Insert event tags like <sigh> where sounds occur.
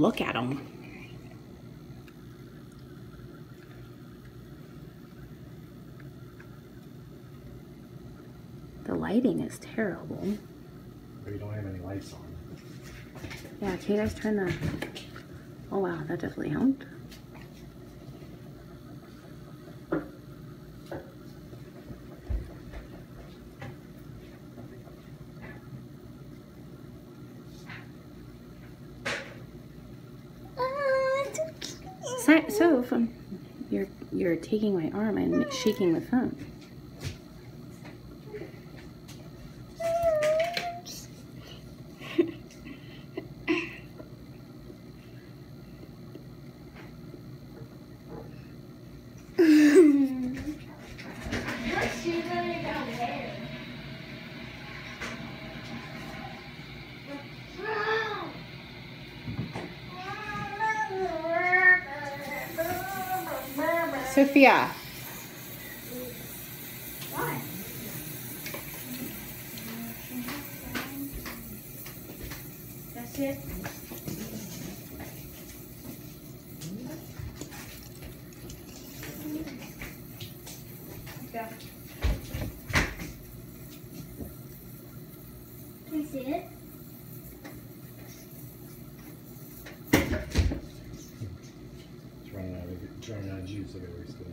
look at them. The lighting is terrible. But you don't have any lights on. Yeah, can you guys turn the... Oh wow, that definitely helped. So, you're you're taking my arm and shaking <laughs> the phone. Sophia. That's it. Yeah. Can I see it? Of, it's running juice. I gotta